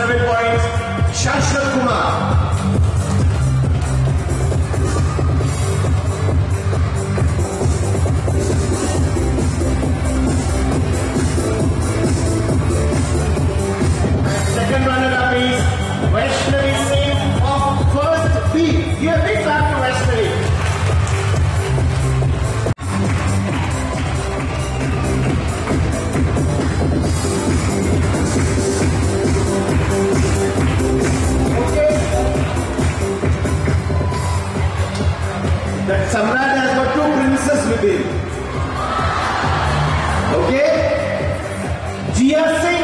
seven points, Shashwat Kumar. will be. Okay? GSA.